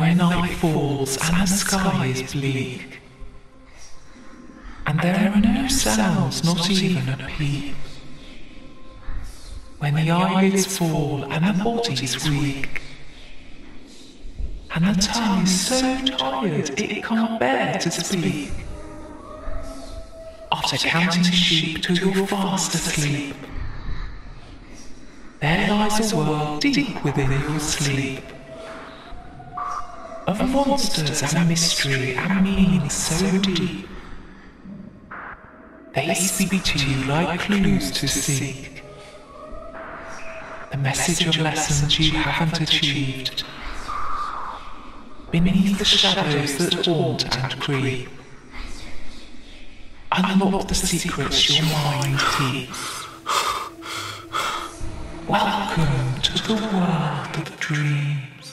when night falls and the sky is bleak, and there are no sounds, not even a peep. When the eyelids fall and the body's weak, and the tongue is so tired it can't bear to speak. After counting sheep till you're fast asleep, there lies a world deep within your sleep of monsters and mystery and meaning so deep. They speak to you like clues to seek. The message of lessons you haven't achieved. Beneath the shadows that haunt and creep. Unlock the secrets your mind keeps. Welcome to the world of dreams.